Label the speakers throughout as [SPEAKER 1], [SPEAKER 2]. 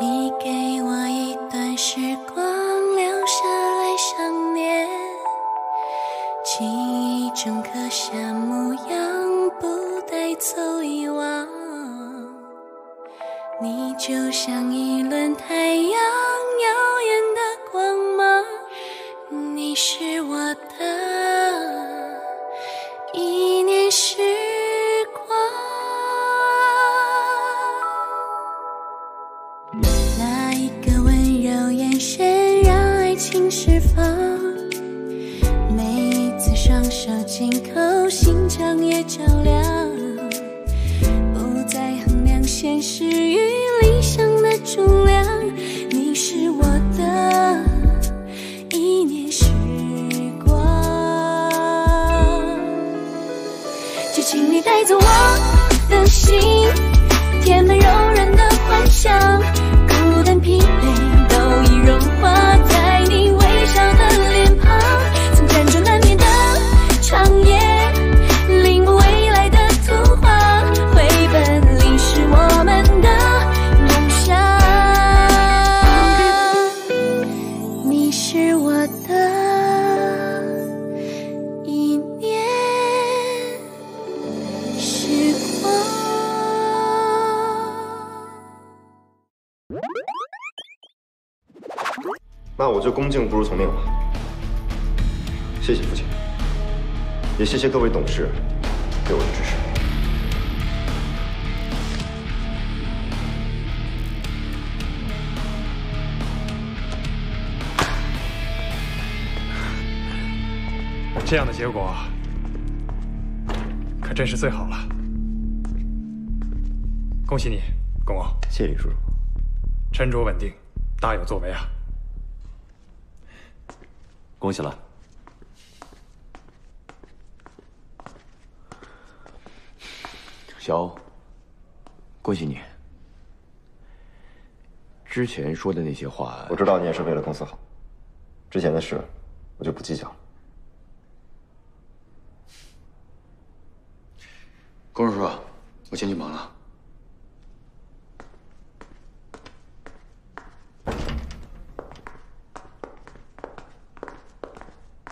[SPEAKER 1] 你给我一段时光，留下来想念，记忆中刻下模样，不带走遗忘。你就像一轮太扣，心肠也较量。不再衡量现实与理想的重量，你是我的一念时光。就请你带走我的心，填满柔软的幻想，
[SPEAKER 2] 那我就恭敬不如从命了。谢谢父亲，也谢谢各位董事对我的支持。
[SPEAKER 3] 这样的结果可真是最好了。恭喜你，公公，
[SPEAKER 2] 谢谢李叔叔。
[SPEAKER 3] 沉着稳定，大有作为啊！
[SPEAKER 4] 恭喜了。小欧，恭喜你。之前说的那些话，
[SPEAKER 2] 我知道你也是为了公司好，之前的事我就不计较了。
[SPEAKER 4] 龚叔叔，我先去忙了。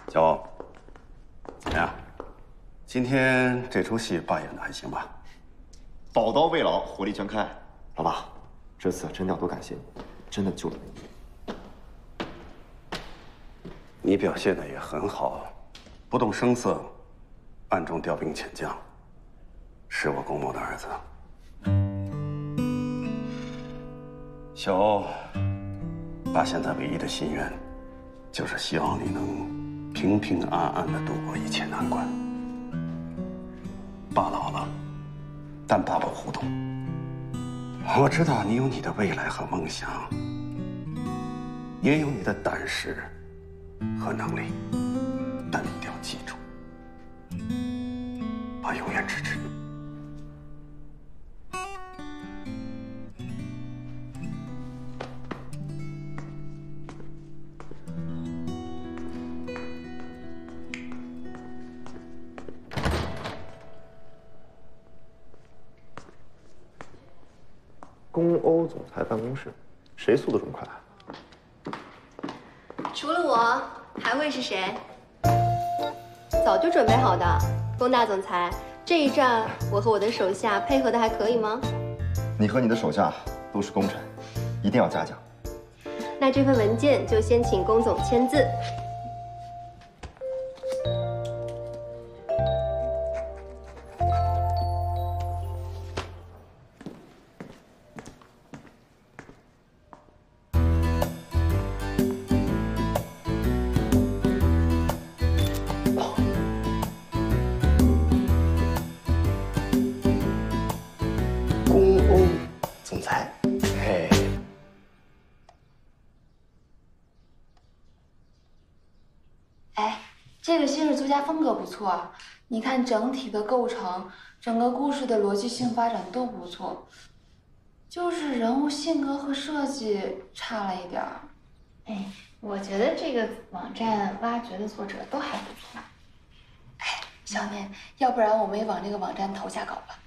[SPEAKER 5] 小欧，怎么样？今天这出戏扮演的还行吧？
[SPEAKER 2] 宝刀未老，火力全开。老爸，这次真的要多感谢你，真的救了你。
[SPEAKER 5] 你表现的也很好，不动声色，暗中调兵遣将，是我龚某的儿子。小欧，爸现在唯一的心愿，就是希望你能平平安安的度过一切难关。爸老了，但爸不糊涂。我知道你有你的未来和梦想，也有你的胆识和能力，但你一定要记住，爸永远支持你。
[SPEAKER 2] 总裁办公室，谁速度这么快？
[SPEAKER 6] 除了我，还会是谁？早就准备好的，龚大总裁，这一战我和我的手下配合的还可以吗？
[SPEAKER 2] 你和你的手下都是功臣，一定要嘉奖。
[SPEAKER 6] 那这份文件就先请龚总签字。
[SPEAKER 7] 作家风格不错，你看整体的构成，整个故事的逻辑性发展都不错，就是人物性格和设计差了一点儿。
[SPEAKER 8] 哎，我觉得这个网站挖掘的作者都还不错。
[SPEAKER 7] 哎，小念，要不然我们也往这个网站投下稿吧。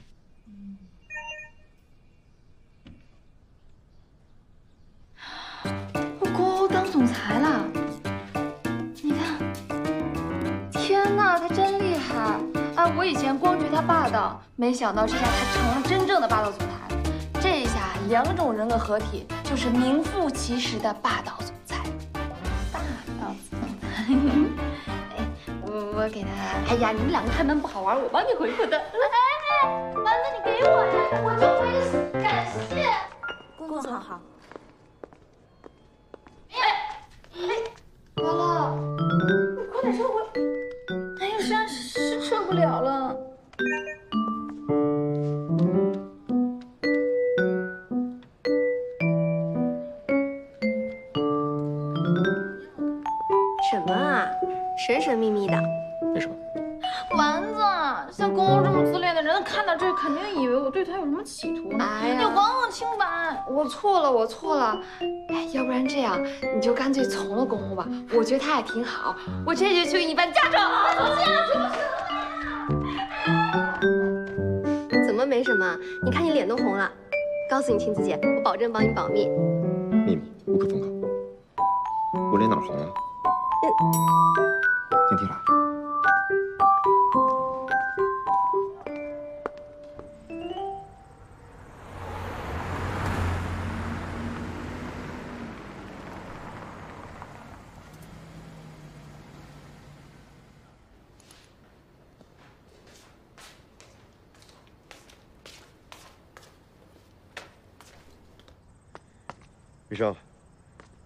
[SPEAKER 7] 我当总裁了。以前光觉他霸道，没想到这下他成了真正的霸道总裁。这一下两种人格合体，就是名副其实的霸道总裁。霸道总裁，哎，我我给他，哎呀，你们两个开门不好玩，我帮你回复的。哎，丸子你给我呀，我就为了感谢。
[SPEAKER 1] 公公好好。
[SPEAKER 7] 完了，错了，我错了。哎，要不然这样，你就干脆从了公公吧。我觉得他也挺好，我这就去给你办嫁妆。
[SPEAKER 6] 怎么没什么？你看你脸都红了。告诉你青子姐，我保证帮你保密。
[SPEAKER 2] 秘密无可奉告。我脸哪儿红了？电梯来。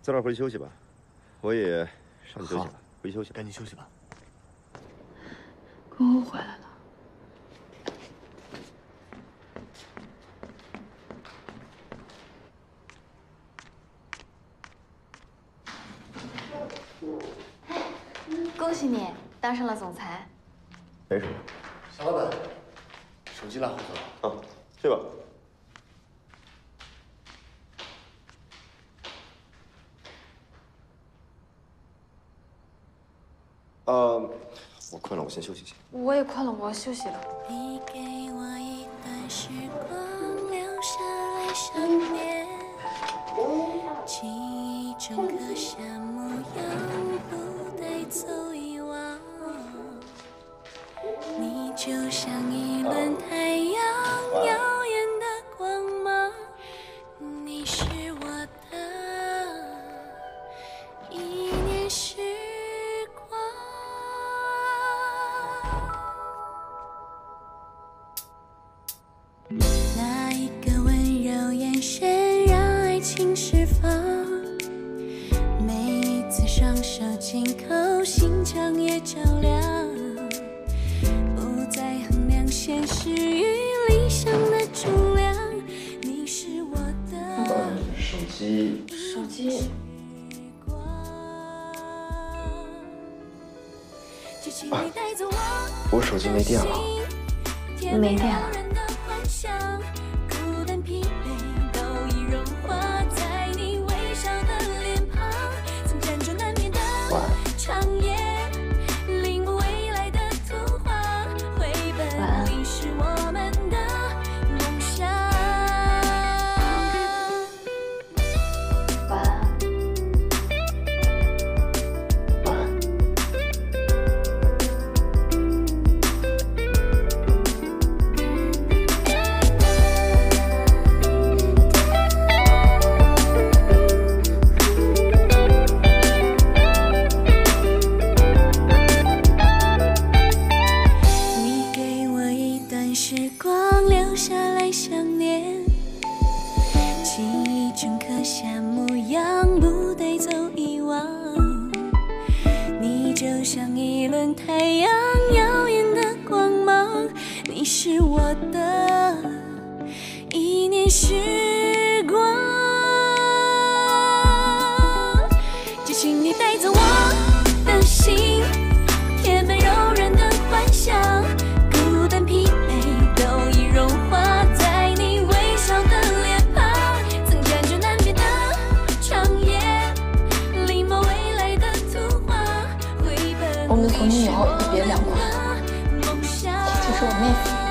[SPEAKER 2] 早点回去休息吧，我也上去休息了。回去休息吧，
[SPEAKER 4] 赶紧休息吧。
[SPEAKER 7] 公公回来了。恭喜你当上了总裁。
[SPEAKER 2] 没什么。
[SPEAKER 4] 小老板，手机拉后头。
[SPEAKER 2] 啊，去吧。呃，我困了，我先休息一下。
[SPEAKER 7] 我也困了，我要休息了。
[SPEAKER 1] 你给我一段时光，我手
[SPEAKER 2] 机没电了。
[SPEAKER 7] 没电了。从今以后一别两宽。
[SPEAKER 1] 梦想。
[SPEAKER 7] 这是我妹夫。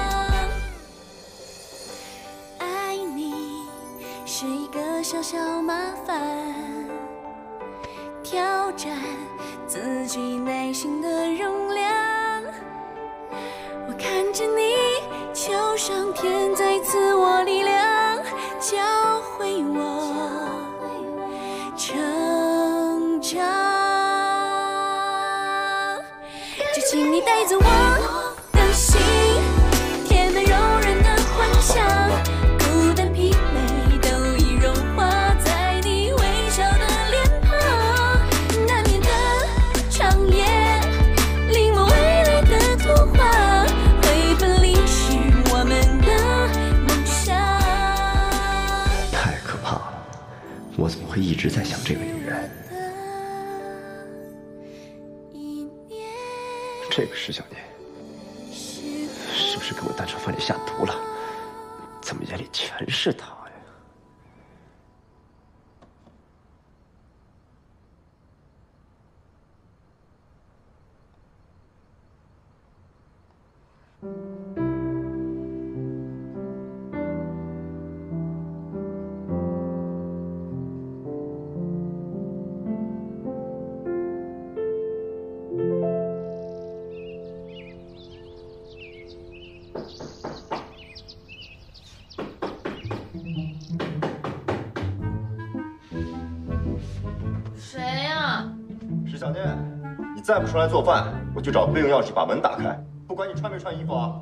[SPEAKER 1] 再
[SPEAKER 2] 不出来做饭，我就找备用钥匙把门打开。不管你穿没穿衣服啊！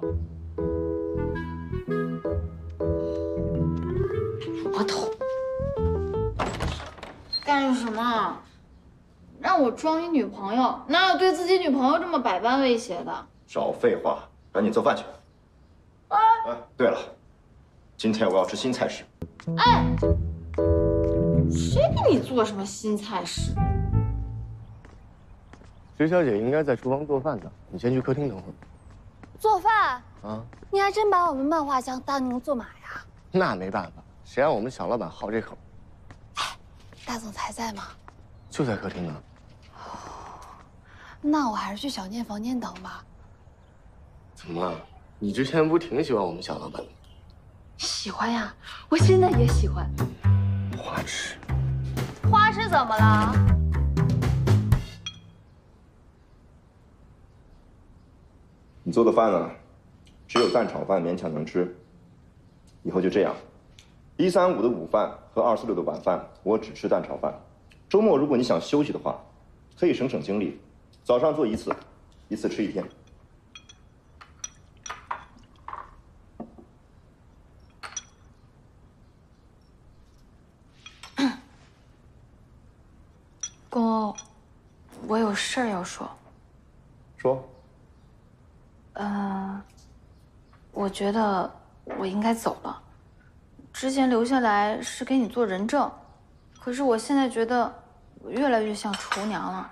[SPEAKER 7] 我头。干什么？让我装你女朋友？哪有对自己女朋友这么百般威胁的？
[SPEAKER 2] 少废话，赶紧做饭去。哎，对了，今天我要吃新菜式。
[SPEAKER 7] 哎，谁给你做什么新菜式？
[SPEAKER 4] 石小姐应该在厨房做饭呢，你先去客厅等会儿。
[SPEAKER 9] 做饭？
[SPEAKER 4] 啊，
[SPEAKER 9] 你还真把我们漫画家当牛做马呀？
[SPEAKER 4] 那没办法，谁让我们小老板好这口？
[SPEAKER 9] 哎大总裁在吗？
[SPEAKER 4] 就在客厅呢。
[SPEAKER 9] 那我还是去小念房间等吧。
[SPEAKER 4] 怎么了？你之前不挺喜欢我们小老板的吗？
[SPEAKER 9] 喜欢呀，我现在也喜欢。
[SPEAKER 4] 花痴。
[SPEAKER 9] 花痴怎么了？
[SPEAKER 2] 你做的饭呢，只有蛋炒饭勉强能吃。以后就这样，一三五的午饭和二四六的晚饭，我只吃蛋炒饭。周末如果你想休息的话，可以省省精力，早上做一次，一次吃一天。
[SPEAKER 7] 公，我有事儿要说。
[SPEAKER 2] 说，
[SPEAKER 7] 呃，我觉得我应该走了。之前留下来是给你做人证，可是我现在觉得我越来越像厨娘了。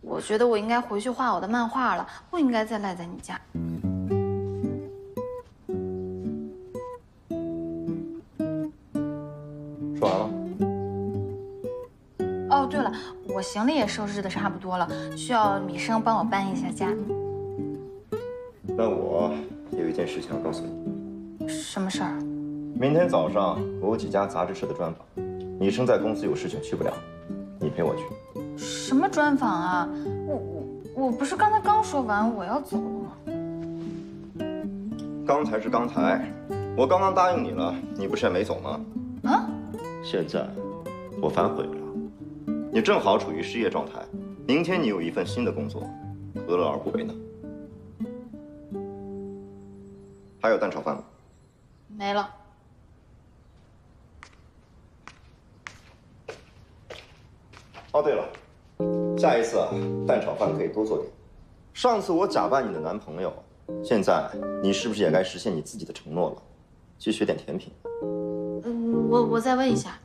[SPEAKER 7] 我觉得我应该回去画我的漫画了，不应该再赖在你家。
[SPEAKER 2] 说完了。
[SPEAKER 7] 哦，对了，我行李也收拾的差不多了，需要米生帮我搬一下家。
[SPEAKER 2] 那我有一件事情要告诉你，
[SPEAKER 7] 什么事儿？
[SPEAKER 2] 明天早上我有几家杂志社的专访，你生在公司有事情去不了，你陪我去。
[SPEAKER 7] 什么专访啊？我我我不是刚才刚说完我要走了吗？
[SPEAKER 2] 刚才是刚才，我刚刚答应你了，你不是也没走吗？
[SPEAKER 7] 啊？
[SPEAKER 2] 现在我反悔了，你正好处于失业状态，明天你有一份新的工作，何乐而不为呢？还有蛋炒饭吗？
[SPEAKER 7] 没了。
[SPEAKER 2] 哦，对了，下一次啊，蛋炒饭可以多做点。上次我假扮你的男朋友，现在你是不是也该实现你自己的承诺了？去学点甜品。
[SPEAKER 7] 嗯，我我再问一下，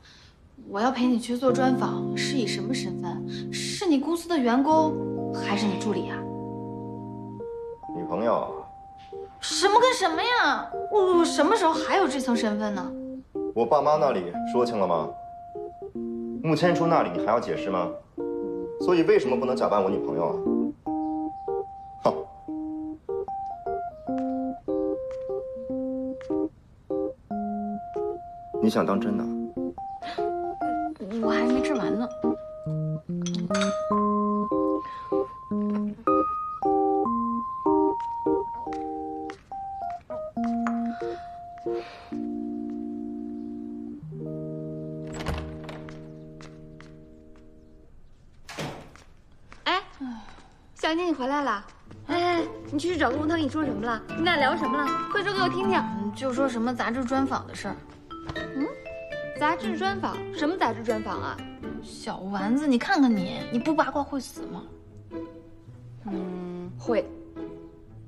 [SPEAKER 7] 我要陪你去做专访，是以什么身份？是你公司的员工，还是你助理啊？
[SPEAKER 2] 女朋友，
[SPEAKER 7] 什么跟什么呀？我我什么时候还有这层身份呢？
[SPEAKER 2] 我爸妈那里说清了吗？穆千初那里你还要解释吗？所以为什么不能假扮我女朋友啊？哼，你想当真的？
[SPEAKER 7] 我还没吃完呢。
[SPEAKER 9] 小念，你回来了。哎，你去找公公，他跟你说什么了？你俩聊什么了？快说给我听听。
[SPEAKER 7] 就说什么杂志专访的事儿。
[SPEAKER 9] 嗯，杂志专访？什么杂志专访啊？
[SPEAKER 7] 小丸子，你看看你，你不八卦会死吗？
[SPEAKER 9] 嗯，会。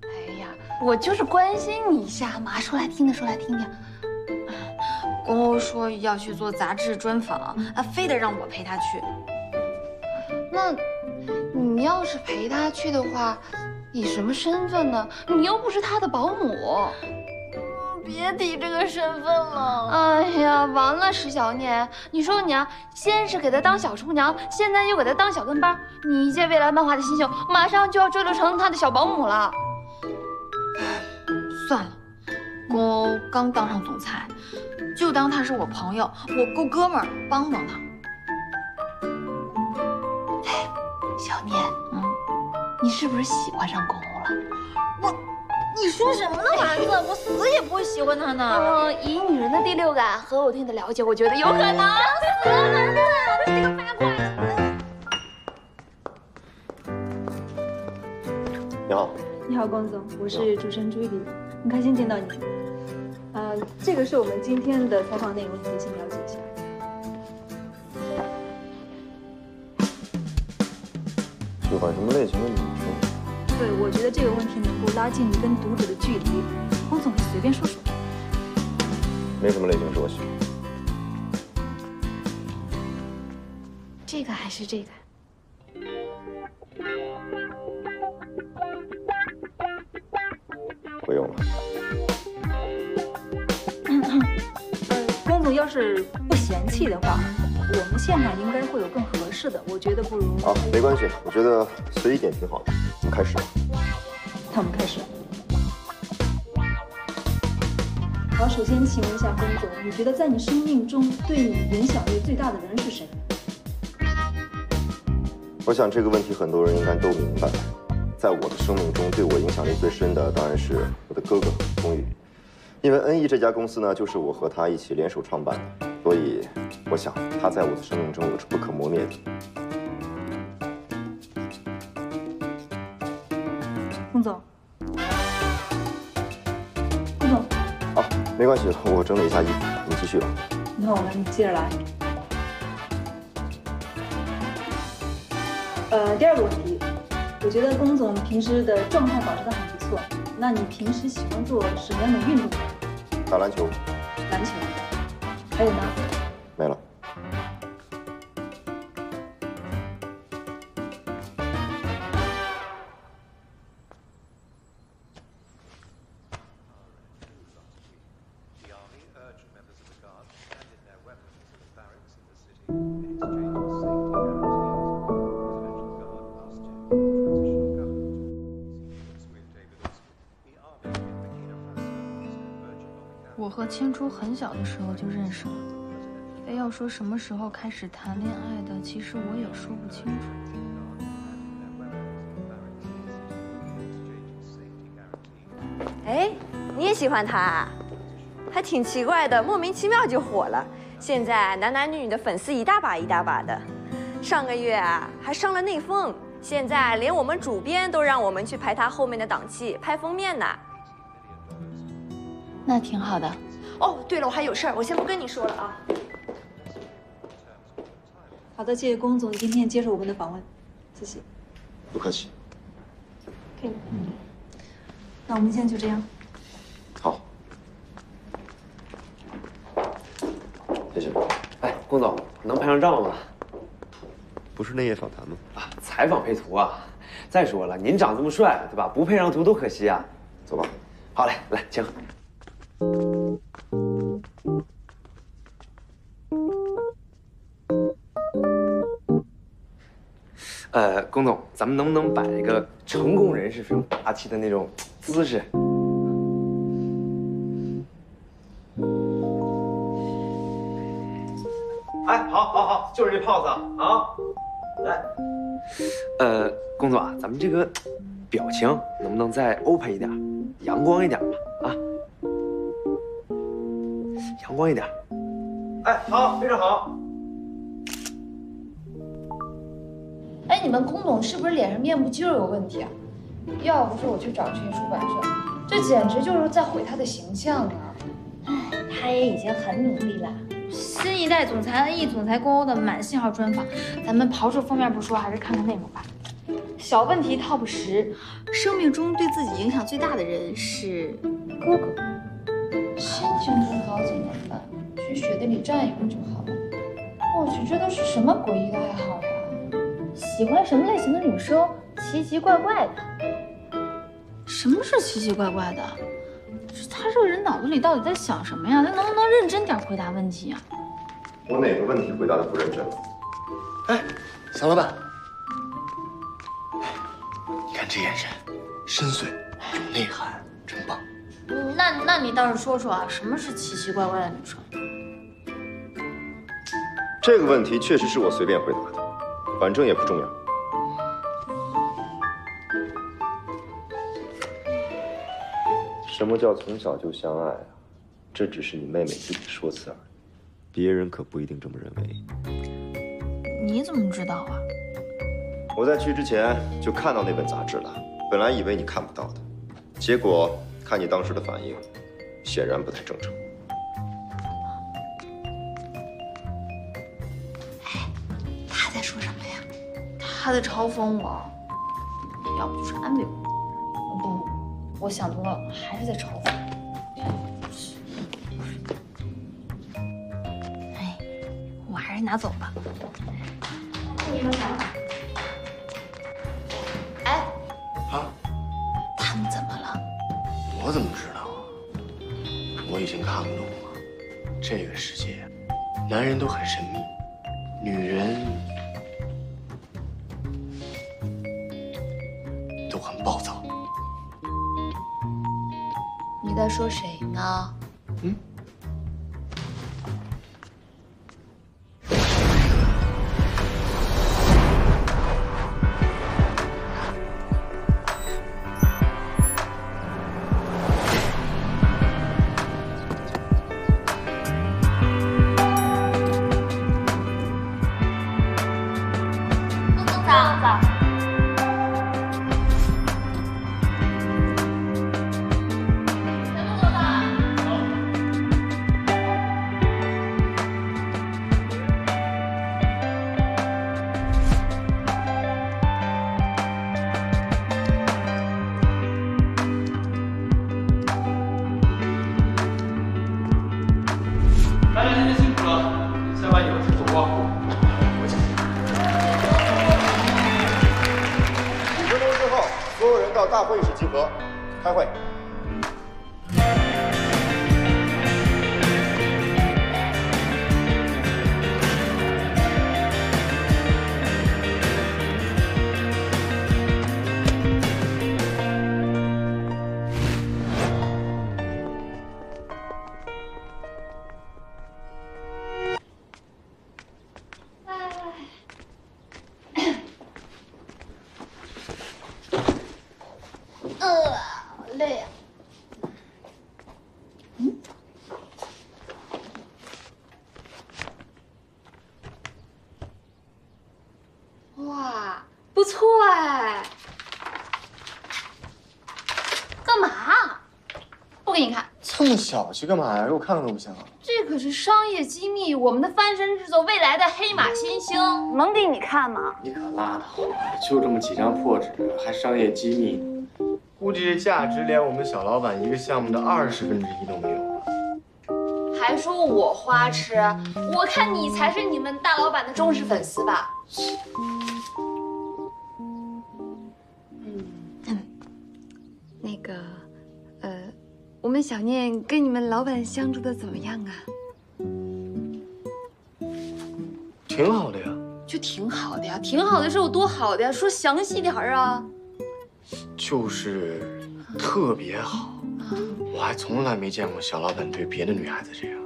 [SPEAKER 7] 哎呀，我就是关心你一下嘛，说来听听，说来听听。公公说要去做杂志专访，啊，非得让我陪他去。
[SPEAKER 9] 那，你要是陪他去的话，以什么身份呢？你又不是他的保姆。
[SPEAKER 7] 别提这个身份了。
[SPEAKER 9] 哎呀，完了，石小念，你说你啊，先是给他当小厨娘，现在又给他当小跟班，你一介未来漫画的新秀，马上就要坠落成他的小保姆了。
[SPEAKER 7] 算了，我刚当上总裁，就当他是我朋友，我够哥们儿，帮帮他。
[SPEAKER 9] 哎，小念，嗯，你是不是喜欢上公公了？
[SPEAKER 7] 我，你说什么呢，丸子？我死也不会喜欢他呢。
[SPEAKER 9] 嗯，以女人的第六感和我对你的了解，我觉得有可能。死了，丸子，我是个八卦。
[SPEAKER 2] 你好，
[SPEAKER 10] 你好，光总，我是主持人朱一迪，很开心见到你。呃，这个是我们今天的采访内容，你可以先了解
[SPEAKER 2] 欢什么类型的女生？
[SPEAKER 10] 对，我觉得这个问题能够拉近你跟读者的距离。龚总，你随便说说。
[SPEAKER 2] 没什么类型是我喜欢。
[SPEAKER 9] 这个还是这个？
[SPEAKER 2] 不用了。
[SPEAKER 10] 呃，龚总要是不嫌弃的话，我们现场应该会有更合适的。我觉得不如……
[SPEAKER 2] 好，没关系，我觉得随意点挺好的。我们开始吧。
[SPEAKER 10] 那我们开始。好，首先请问一下龚总，你觉得在你生命中对你影响力最大的人是谁？
[SPEAKER 2] 我想这个问题很多人应该都明白。在我的生命中，对我影响力最深的当然是我的哥哥龚宇，因为恩义这家公司呢，就是我和他一起联手创办的，所以我想他在我的生命中有着不可磨灭的。
[SPEAKER 10] 龚总，龚总，
[SPEAKER 2] 好，没关系，我整理一下衣服，你继续吧。
[SPEAKER 10] 那我们接着来。呃，第二个问题。我觉得龚总平时的状态保持的很不错。那你平时喜欢做什么样的运动？
[SPEAKER 2] 打篮球。
[SPEAKER 10] 篮球。还有呢？
[SPEAKER 2] 没了。
[SPEAKER 7] 和青初很小的时候就认识了，非要说什么时候开始谈恋爱的，其实我也说不清楚。
[SPEAKER 11] 哎，你也喜欢他啊？还挺奇怪的，莫名其妙就火了。现在男男女女的粉丝一大把一大把的，上个月啊还上了内封，现在连我们主编都让我们去排他后面的档期拍封面呢。
[SPEAKER 7] 那挺好的。
[SPEAKER 11] 哦，对了，我还有事儿，我先不跟你说了啊。
[SPEAKER 10] 好的，谢谢龚总今天接受我们的访问，谢谢。
[SPEAKER 2] 不客气。
[SPEAKER 10] 可以了。嗯。那我们现在就这样。
[SPEAKER 2] 好。谢谢。
[SPEAKER 12] 哎，龚总，能拍张照吗？
[SPEAKER 2] 不是那页访谈吗？
[SPEAKER 12] 啊，采访配图啊。再说了，您长这么帅，对吧？不配上图多可惜啊。
[SPEAKER 2] 走吧。
[SPEAKER 12] 好嘞，来，请。呃，龚总，咱们能不能摆一个成功人士非常霸气的那种姿势？哎，好，好，好，就是这 pose 啊！来，呃，龚总啊，咱们这个表情能不能再 open 一点，阳光一点吧？啊，阳光一点。哎，好，非常好。
[SPEAKER 7] 哎，你们龚总是不是脸上面部肌肉有问题啊？要不是我去找这些出版社，这简直就是在毁他的形象啊！
[SPEAKER 9] 哎，他也已经很努力了。新一代总裁 N.E. 总裁公欧的满信号专访，咱们刨出封面不说，还是看看内容吧。小问题 TOP 十，生命中对自己影响最大的人是哥哥。
[SPEAKER 7] 心情不好怎么办？去雪地里站一会儿就好了。我去，这都是什么诡异的爱好呀？
[SPEAKER 9] 喜欢什么类型的女生？奇奇怪怪的。什么是奇奇怪怪的？他这个人脑子里到底在想什么呀？他能不能认真点回答问题啊？
[SPEAKER 2] 我哪个问题回答的不认真？
[SPEAKER 4] 哎，小老板，你看这眼神，深邃有内涵，真棒。
[SPEAKER 9] 嗯，那那你倒是说说啊，什么是奇奇怪怪的女生？
[SPEAKER 2] 这个问题确实是我随便回答的，反正也不重要。什么叫从小就相爱啊？这只是你妹妹自己的说辞而已，别人可不一定这么认为。
[SPEAKER 9] 你怎么知道啊？
[SPEAKER 2] 我在去之前就看到那本杂志了，本来以为你看不到的，结果看你当时的反应，显然不太正常。
[SPEAKER 9] 哎他在说什么呀？他在嘲讽我，要不就是安慰我。不，我想多了，还是在嘲讽。哎，我还是拿走吧。你们
[SPEAKER 4] 这个世界，男人都很神秘，女人都很暴躁。
[SPEAKER 9] 你在说谁呢？
[SPEAKER 4] 嗯。小气干嘛呀？给我看看都不行啊！
[SPEAKER 9] 这可是商业机密，我们的翻身制作，未来的黑马新星，能给你看吗？
[SPEAKER 4] 你可拉倒吧，就这么几张破纸，还商业机密，估计这价值连我们小老板一个项目的二十分之一都没有吧。
[SPEAKER 9] 还说我花痴？我看你才是你们大老板的忠实粉丝吧。小念跟你们老板相处的怎么样啊？
[SPEAKER 4] 挺好的呀，
[SPEAKER 9] 就挺好的呀，挺好的是有多好的呀？说详细点儿啊！
[SPEAKER 4] 就是特别好，我还从来没见过小老板对别的女孩子这样。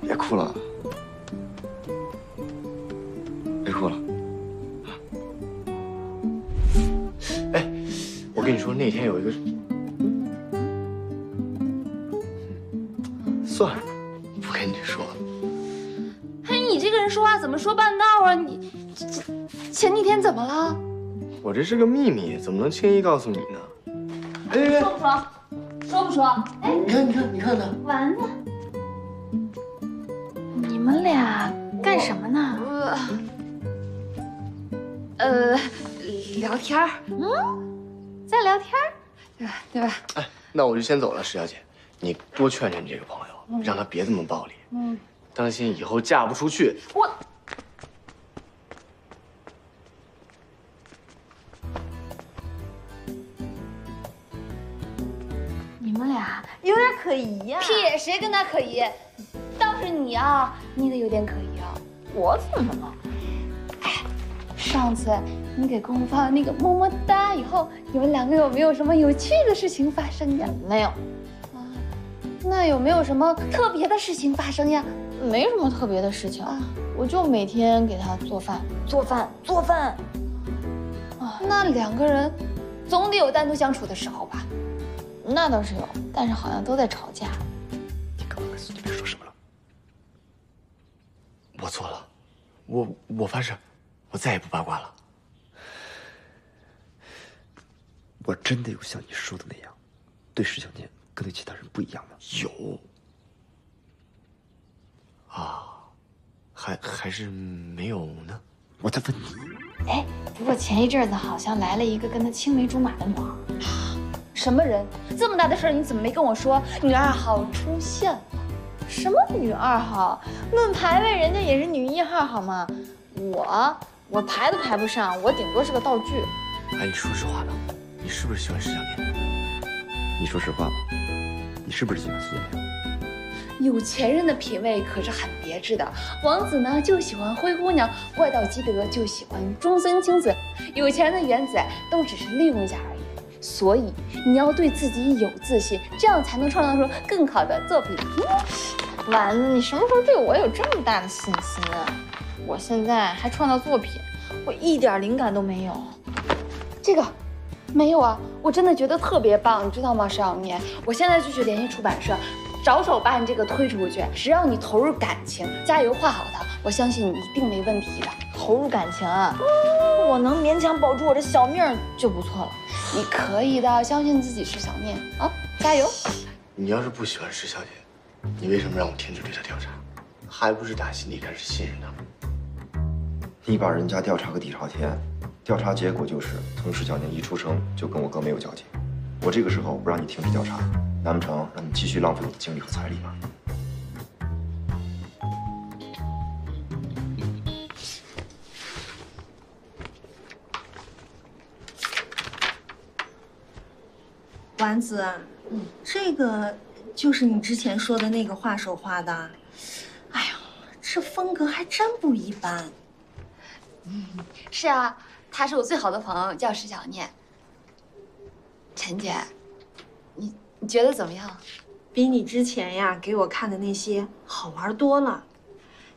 [SPEAKER 2] 别哭了，别哭了。
[SPEAKER 4] 我跟你说，那天有一个，算了，不跟你说了。
[SPEAKER 7] 哎，你这个人说话怎么说半道啊？你这这前几天怎么了？
[SPEAKER 4] 我这是个秘密，怎么能轻易告诉你呢？哎，
[SPEAKER 7] 说不说？说不说？哎，
[SPEAKER 4] 你看，你看，你看他，
[SPEAKER 9] 丸子，你们俩干什么呢？
[SPEAKER 7] 呃，聊天儿。
[SPEAKER 9] 嗯，
[SPEAKER 7] 对吧？对吧？
[SPEAKER 4] 哎，那我就先走了，石小姐，你多劝劝你这个朋友，让他别这么暴力，
[SPEAKER 7] 嗯，
[SPEAKER 4] 当心以后嫁不出去。
[SPEAKER 7] 我。
[SPEAKER 9] 你们俩有点可疑呀、
[SPEAKER 7] 屁，谁跟他可疑？倒是你啊，你得有点可疑啊。
[SPEAKER 9] 我怎么了？
[SPEAKER 7] 哎，上次你给公公发了那个么么哒以后，你们两个有没有什么有趣的事情发生呀？
[SPEAKER 9] 没有。
[SPEAKER 7] 啊，那有没有什么特别的事情发生呀？
[SPEAKER 9] 没什么特别的事情，我就每天给他做饭，做饭，做饭。
[SPEAKER 7] 啊，那两个人总得有单独相处的时候吧？
[SPEAKER 9] 那倒是有，但是好像都在吵架。
[SPEAKER 4] 你刚刚跟孙女说什么了？我错了，我我发誓，我再也不八卦了。
[SPEAKER 13] 我真的有像你说的那样，对石小念跟对其他人不一样吗？
[SPEAKER 4] 有。啊，还还是没有呢。
[SPEAKER 13] 我在问你。
[SPEAKER 9] 哎，不过前一阵子好像来了一个跟他青梅竹马的女孩。
[SPEAKER 7] 什么人？这么大的事儿你怎么没跟我说？女二号出现了。
[SPEAKER 9] 什么女二号？论排位，人家也是女一号，好吗？我我排都排不上，我顶多是个道具。
[SPEAKER 4] 哎，你说实话吧，你是不是喜欢石小念？
[SPEAKER 13] 你说实话吧，你是不是喜欢孙念？
[SPEAKER 7] 有钱人的品味可是很别致的。王子呢就喜欢灰姑娘，怪盗基德就喜欢中森青子。有钱人的原子都只是利用一下而已。所以你要对自己有自信，这样才能创造出更好的作品。
[SPEAKER 9] 丸子，你什么时候对我有这么大的信心啊？我现在还创造作品，我一点灵感都没有。
[SPEAKER 7] 这个没有啊，我真的觉得特别棒，你知道吗，石小念？我现在就去联系出版社，着手把你这个推出去。只要你投入感情，加油画好它，我相信你一定没问题的。
[SPEAKER 9] 投入感情啊，我能勉强保住我这小命就不错了。
[SPEAKER 7] 你可以的，相信自己，石小念啊，加油！
[SPEAKER 4] 你要是不喜欢石小姐，你为什么让我停止对她调查？还不是打心底开始信任她？
[SPEAKER 2] 你把人家调查个底朝天，调查结果就是从石小念一出生就跟我哥没有交集。我这个时候不让你停止调查，难不成让你继续浪费我的精力和财力吗？
[SPEAKER 14] 丸子，这个就是你之前说的那个画手画的。哎呀，这风格还真不一般。
[SPEAKER 7] 嗯，是啊，他是我最好的朋友，叫石小念。陈姐，你你觉得怎么样？
[SPEAKER 14] 比你之前呀给我看的那些好玩多了。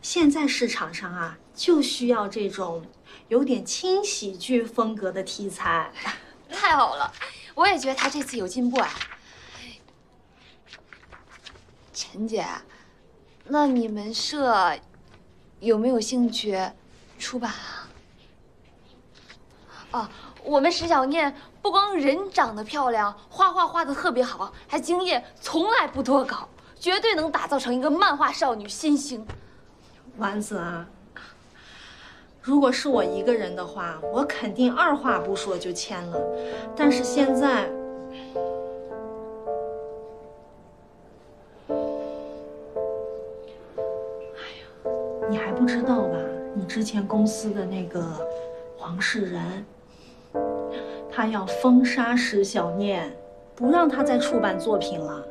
[SPEAKER 14] 现在市场上啊，就需要这种有点轻喜剧风格的题材。
[SPEAKER 7] 太好了，我也觉得他这次有进步啊。陈姐，那你们社有没有兴趣出版啊？哦，我们石小念不光人长得漂亮，画画画的特别好，还经验从来不多稿，绝对能打造成一个漫画少女新星。
[SPEAKER 14] 丸子啊，如果是我一个人的话，我肯定二话不说就签了。但是现在，哎呀，你还不知道吧？你之前公司的那个黄世仁，他要封杀石小念，不让他再出版作品了。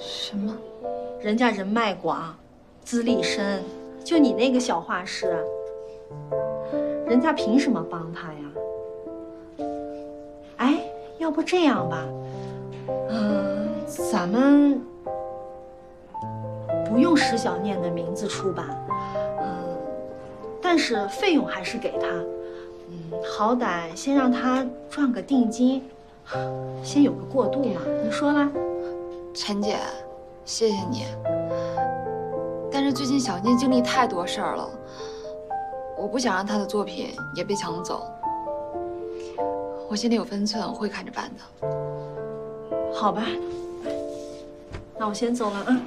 [SPEAKER 7] 什么？
[SPEAKER 14] 人家人脉广，资历深，就你那个小画师。人家凭什么帮他呀？哎，要不这样吧，嗯，咱们不用石小念的名字出版，嗯，但是费用还是给他，嗯，好歹先让他赚个定金，先有个过渡嘛。你说啦？
[SPEAKER 7] 陈姐，谢谢你。但是
[SPEAKER 15] 是最近小金经历太多事儿了，我不想让他的作品也被抢走。我心里有分寸，会看着办的。
[SPEAKER 14] 好吧，那我先走了，嗯。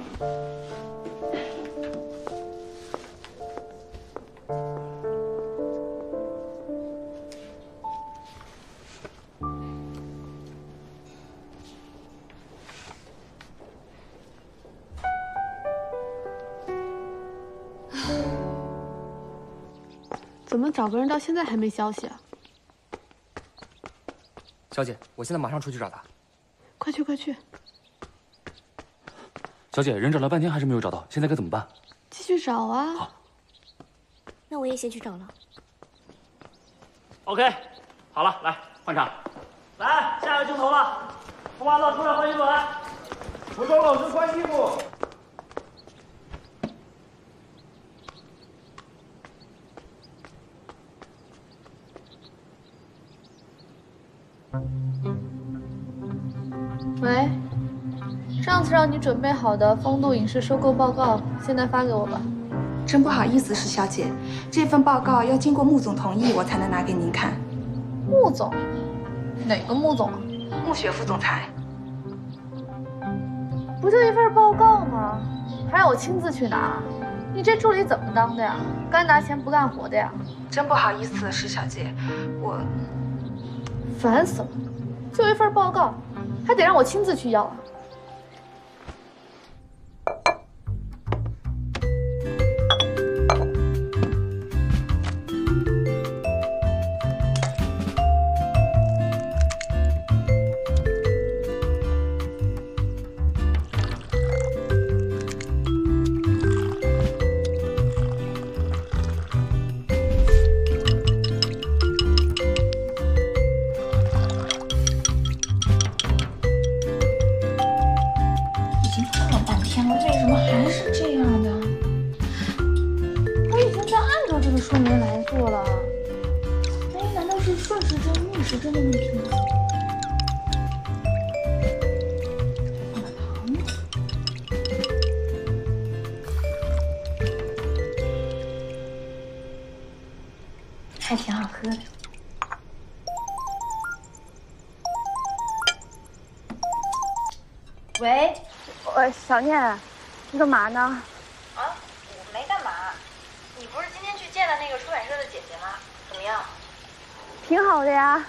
[SPEAKER 16] 怎么找个人到现在还没消息啊？
[SPEAKER 17] 小姐，我现在马上出去找他。
[SPEAKER 16] 快去快去！
[SPEAKER 18] 小姐，人找了半天还是没有找到，现在该怎么办？
[SPEAKER 16] 继续找啊！
[SPEAKER 18] 好，
[SPEAKER 19] 那我也先去找了。
[SPEAKER 20] OK，好了，来换场，来下一个镜头了，红袜子出来换衣服来，
[SPEAKER 2] 服装老师换衣服。
[SPEAKER 21] 次让你准备好的风度影视收购报告，现在发给我吧。
[SPEAKER 22] 真不好意思，石小姐，这份报告要经过穆总同意，我才能拿给您看。
[SPEAKER 21] 穆总，哪个穆总啊？
[SPEAKER 22] 穆雪副总裁。
[SPEAKER 21] 不就一份报告吗？还让我亲自去拿？你这助理怎么当的呀？该拿钱不干活的呀？
[SPEAKER 22] 真不好意思，石小姐，我
[SPEAKER 21] 烦死了！就一份报告，还得让我亲自去要啊？
[SPEAKER 7] 小念，你干嘛呢？
[SPEAKER 9] 啊，我没干嘛。你不是今天去见了那个出版社的姐姐吗？怎么样？
[SPEAKER 7] 挺好的呀。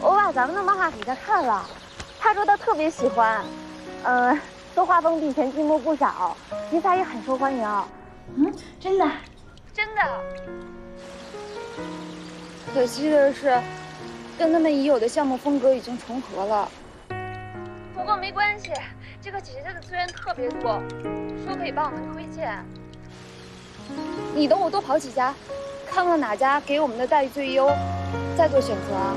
[SPEAKER 7] 我把咱们的漫画给她看了，她说她特别喜欢，呃，说画风比以前进步不少，题材也很受欢迎。
[SPEAKER 15] 嗯，真的？
[SPEAKER 7] 真的。可惜的是，跟他们已有的项目风格已经重合了。没关系，这个姐姐家的资源特别多，说可以帮我们推荐。你等我多跑几家，看看哪家给我们的待遇最优，再做选择啊。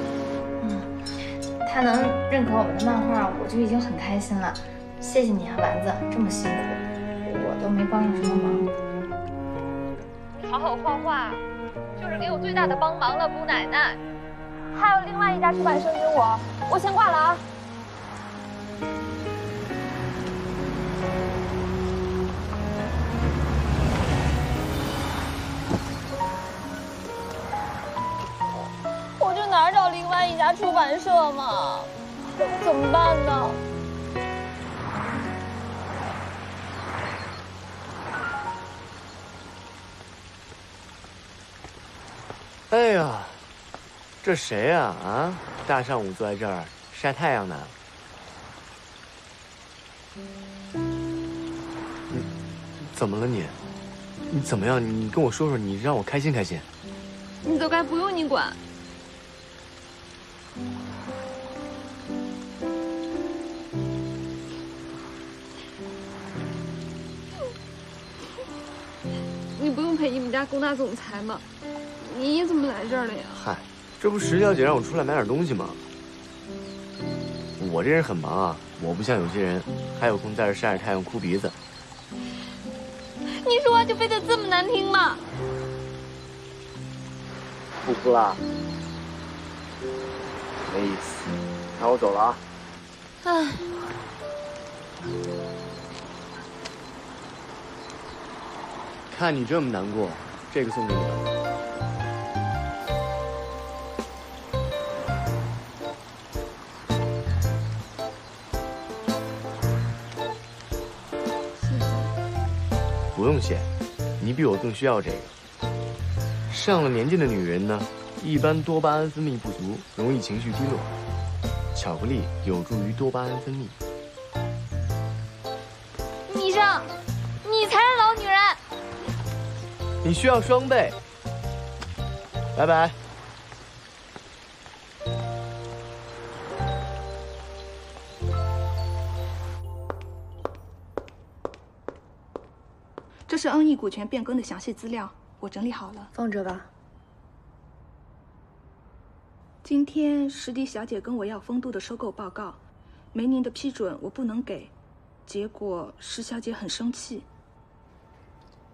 [SPEAKER 9] 他能认可我们的漫画，我就已经很开心了。谢谢你啊，丸子，这么辛苦，我都没帮上什么忙。
[SPEAKER 7] 你好好画画，就是给我最大的帮忙了，姑奶奶。还有另外一家出版社约我，我先挂了啊。我去哪儿找另外一家出版社嘛？怎么办呢？
[SPEAKER 4] 哎呀，这谁呀？啊，大上午坐在这儿晒太阳呢？怎么了你？你怎么样？你跟我说说，你让我开心开心。
[SPEAKER 7] 你走开，不用你管。你不用陪你们家龚大总裁吗？你怎么来这儿了呀？
[SPEAKER 4] 嗨，这不石小姐让我出来买点东西吗？我这人很忙啊，我不像有些人还有空在这晒着太阳哭鼻子。
[SPEAKER 7] 你说话就非得这么难听吗？
[SPEAKER 4] 不哭了，没意思。那我走了啊。
[SPEAKER 7] 哎。
[SPEAKER 4] 看你这么难过，这个送给你吧。不用谢，你比我更需要这个。上了年纪的女人呢，一般多巴胺分泌不足，容易情绪低落。巧克力有助于多巴胺分泌。
[SPEAKER 23] 米生，你才是老女人。
[SPEAKER 4] 你需要双倍。拜拜。
[SPEAKER 22] 这是恩义股权变更的详细资料，我整理好了，
[SPEAKER 6] 放着吧。
[SPEAKER 22] 今天石迪小姐跟我要风度的收购报告，没您的批准我不能给，结果石小姐很生气。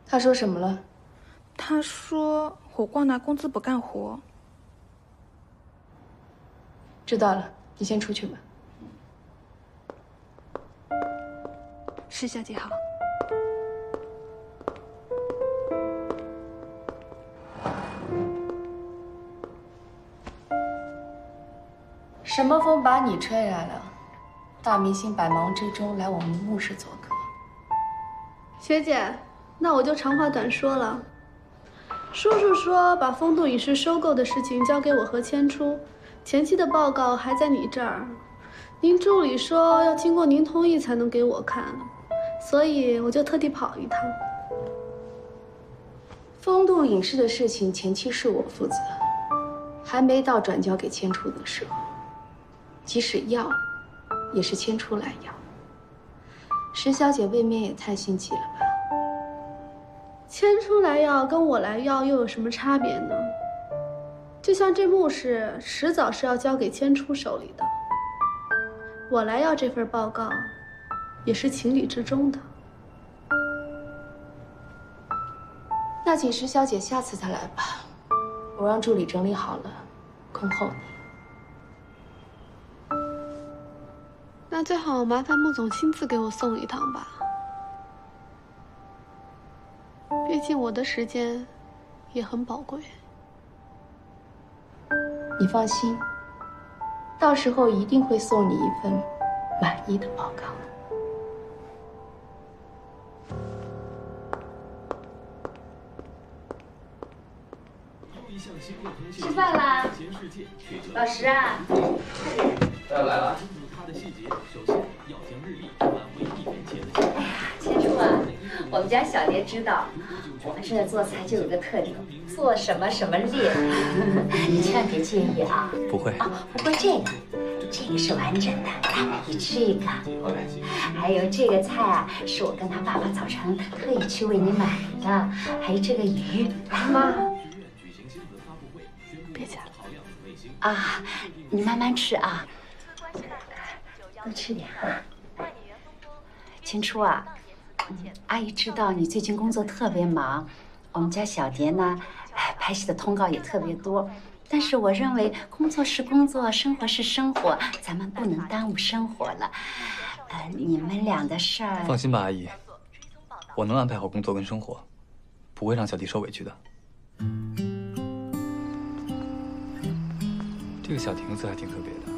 [SPEAKER 6] 她说什么了？
[SPEAKER 22] 她说我光拿工资不干活。
[SPEAKER 6] 知道了，你先出去吧。
[SPEAKER 22] 石小姐好。
[SPEAKER 6] 什么风把你吹来了？大明星百忙之中来我们墓室做客。
[SPEAKER 16] 学姐，那我就长话短说了。叔叔说把风度影视收购的事情交给我和千初，前期的报告还在你这儿。您助理说要经过您同意才能给我看，所以我就特地跑一趟。
[SPEAKER 6] 风度影视的事情前期是我负责，还没到转交给千初的时候。即使要，也是千初来要。石小姐未免也太心急了吧？
[SPEAKER 16] 千初来要跟我来要又有什么差别呢？就像这墓室，迟早是要交给千初手里的。我来要这份报告，也是情理之中的。
[SPEAKER 6] 那请石小姐下次再来吧，我让助理整理好了，恭候你。
[SPEAKER 16] 那最好麻烦穆总亲自给我送一趟吧，毕竟我的时间也很宝贵。
[SPEAKER 6] 你放心，到时候一定会送你一份满意的报告。
[SPEAKER 8] 吃饭啦，老师啊！
[SPEAKER 24] 来了来了。
[SPEAKER 25] 哎呀，千初啊，我们家小蝶知道，我们这做菜就有个特点，做什么什么烈，你千万别介意啊。
[SPEAKER 26] 不会。
[SPEAKER 25] 啊，不过这个，这个是完整的，来，你吃一个。还有这个菜啊，是我跟他爸爸早晨特意去为你买的，还有这个鱼，来妈。
[SPEAKER 16] 别夹了。
[SPEAKER 25] 啊，你慢慢吃啊。多吃点啊，千初啊，阿姨知道你最近工作特别忙，我们家小蝶呢，拍戏的通告也特别多，但是我认为工作是工作，生活是生活，咱们不能耽误生活了。呃，你们俩的事儿，
[SPEAKER 26] 放心吧，阿姨，我能安排好工作跟生活，不会让小弟受委屈的。这个小亭子还挺特别的。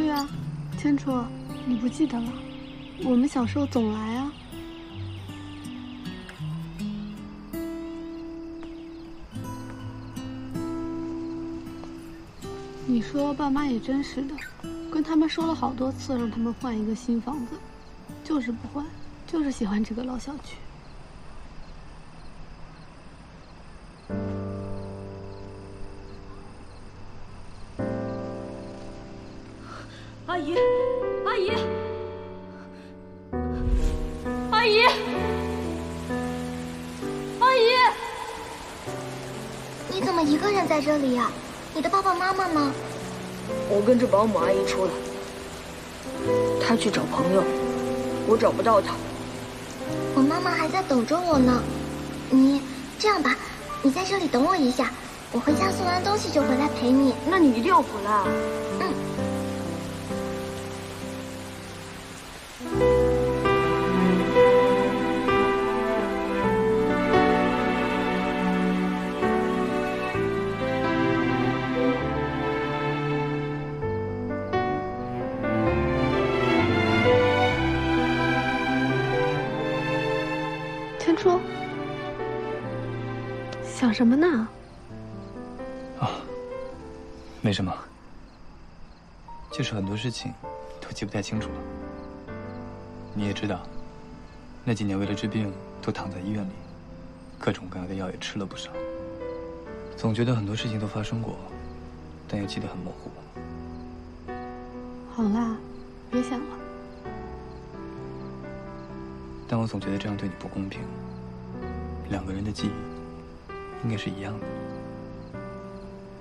[SPEAKER 16] 对啊，千初，你不记得了？我们小时候总来啊。你说爸妈也真是的，跟他们说了好多次，让他们换一个新房子，就是不换，就是喜欢这个老小区。
[SPEAKER 27] 这里呀？你的爸爸妈妈呢？
[SPEAKER 28] 我跟着保姆阿姨出来，她去找朋友，我找不到她。
[SPEAKER 27] 我妈妈还在等着我呢。你这样吧，你在这里等我一下，我回家送完东西就回来陪你。
[SPEAKER 28] 那你一定要回来啊！
[SPEAKER 27] 嗯。
[SPEAKER 16] 想什么呢？
[SPEAKER 26] 啊没什么，就是很多事情都记不太清楚了。你也知道，那几年为了治病都躺在医院里，各种各样的药也吃了不少。总觉得很多事情都发生过，但又记得很模糊。
[SPEAKER 16] 好啦，别想了。
[SPEAKER 26] 但我总觉得这样对你不公平。两个人的记忆应该是一样的。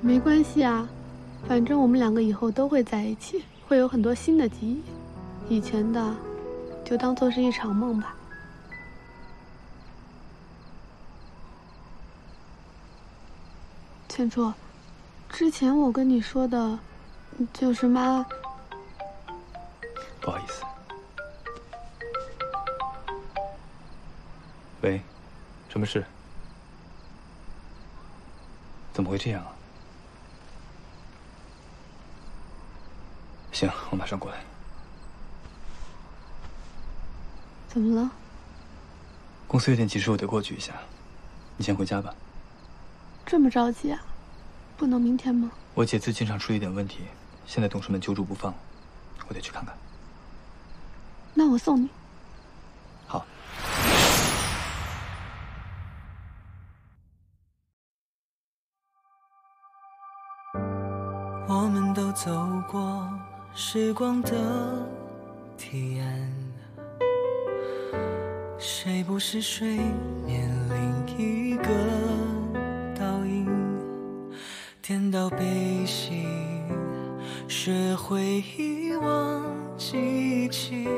[SPEAKER 16] 没关系啊。反正我们两个以后都会在一起，会有很多新的记忆，以前的，就当做是一场梦吧。千初，之前我跟你说的，就是妈。
[SPEAKER 26] 不好意思。喂，什么事？怎么会这样啊？行，我马上过来。
[SPEAKER 16] 怎么了？
[SPEAKER 26] 公司有点急事，我得过去一下。你先回家吧。
[SPEAKER 16] 这么着急啊？不能明天吗？
[SPEAKER 26] 我姐最近上出了一点问题，现在董事们揪住不放，我得去看看。
[SPEAKER 16] 那我送你。
[SPEAKER 29] 走过。时光的堤岸，谁不是水面另一个倒影？颠倒悲喜，学会遗忘记起。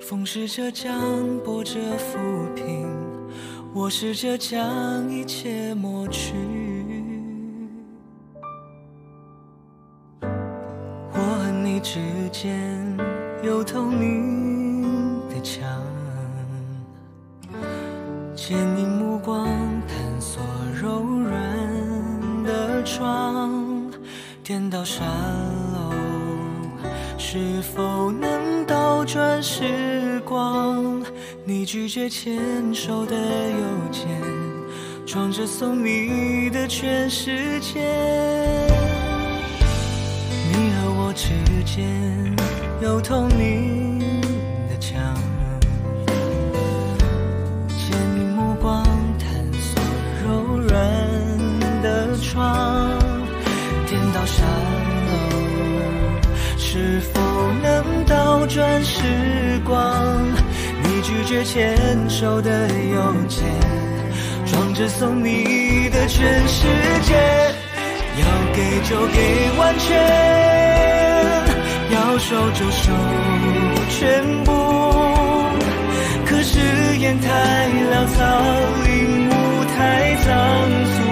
[SPEAKER 29] 风试着将波折抚平，我试着将一切抹去。之间有透明的墙，借你目光探索柔软的窗，颠倒沙漏，是否能倒转时光？你拒绝牵手的邮件，装着送你的全世界。之间有透明的墙，借你目光探索柔软的窗，颠倒沙漏，是否能倒转时光？你拒绝牵手的邮件，装着送你的全世界，要给就给完全。要收就收全部，可誓言太潦草，领悟太仓促。